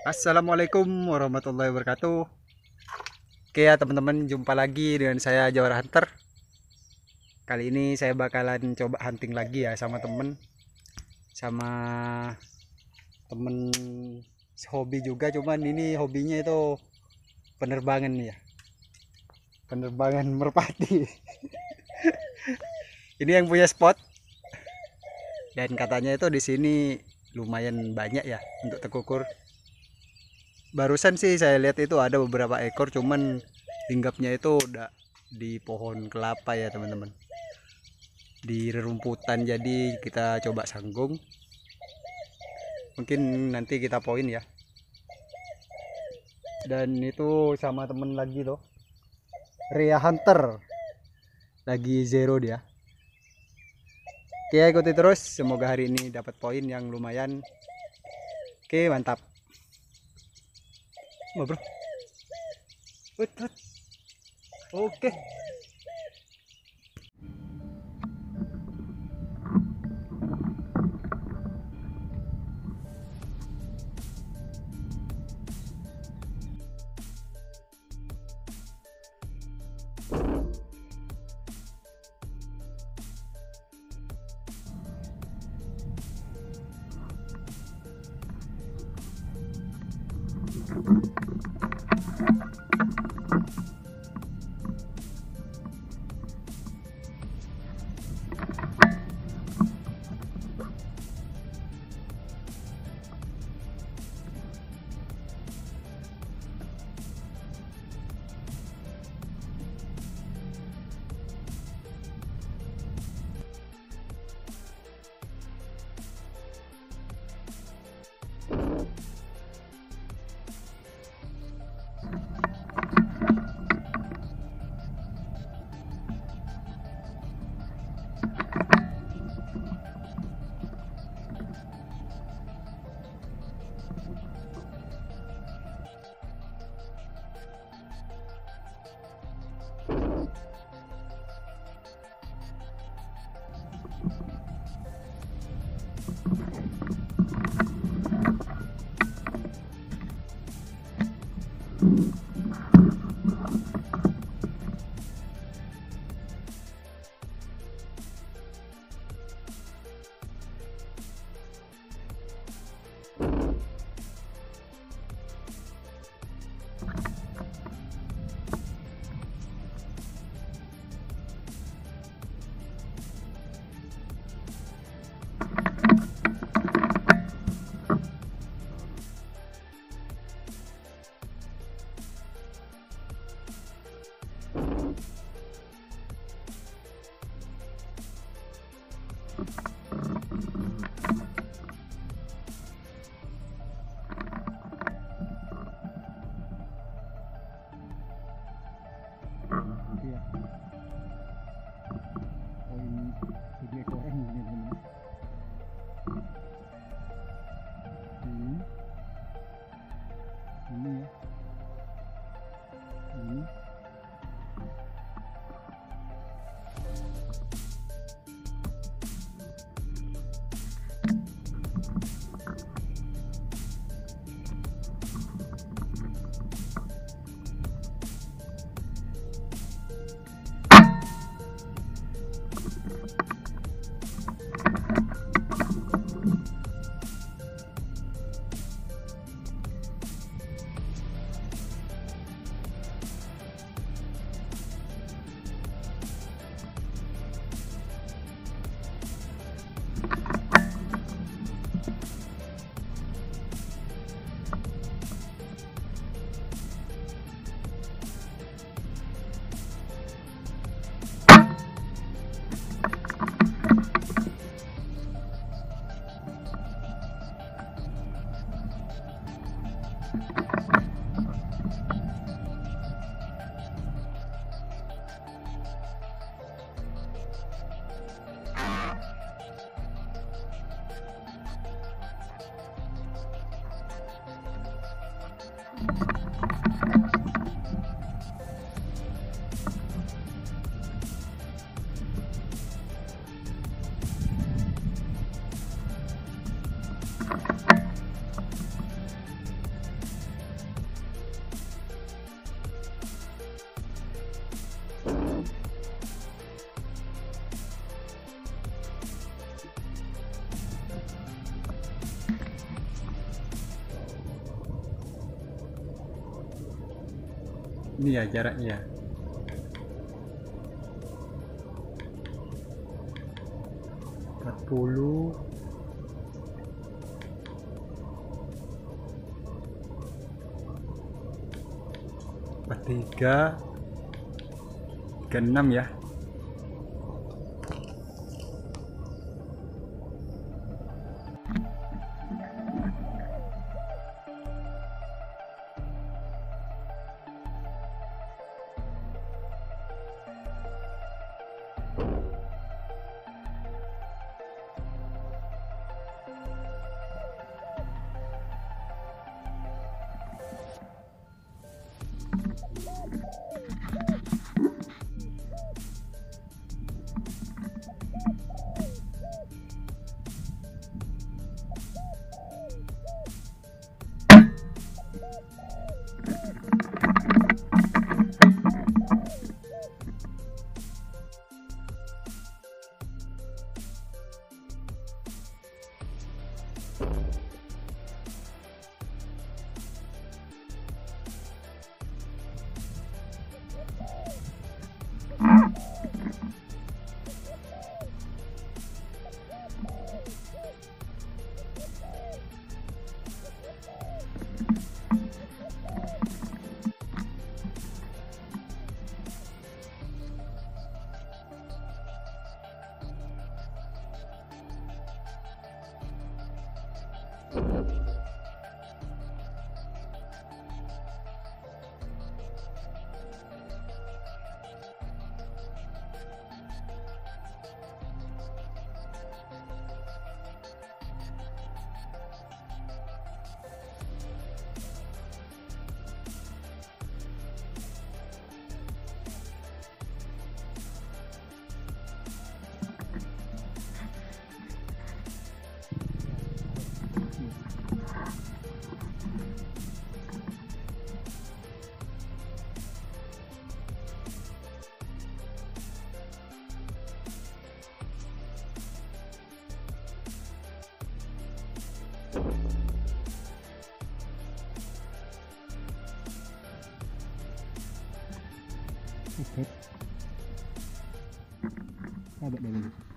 Assalamualaikum warahmatullahi wabarakatuh. Oke ya teman-teman, jumpa lagi dengan saya Jawara Hunter. Kali ini saya bakalan coba hunting lagi ya sama temen, sama temen hobi juga. Cuman ini hobinya itu penerbangan ya, penerbangan merpati. ini yang punya spot. Dan katanya itu di sini lumayan banyak ya untuk tekukur barusan sih saya lihat itu ada beberapa ekor cuman hinggapnya itu udah di pohon kelapa ya teman-teman. Di rerumputan jadi kita coba sanggung. Mungkin nanti kita poin ya. Dan itu sama temen lagi tuh. Ria Hunter. Lagi zero dia. Oke ikuti terus. Semoga hari ini dapat poin yang lumayan. Oke mantap Come on, bro. Wait. Okay. Ini ya jaraknya empat puluh. Empat tiga enam ya Ada dari